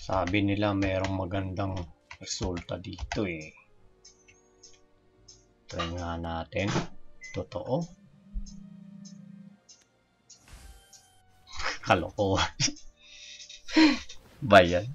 Sabi nila merong magandang resulta dito eh. Try nga natin. Totoo. Kalokohan. ba yan?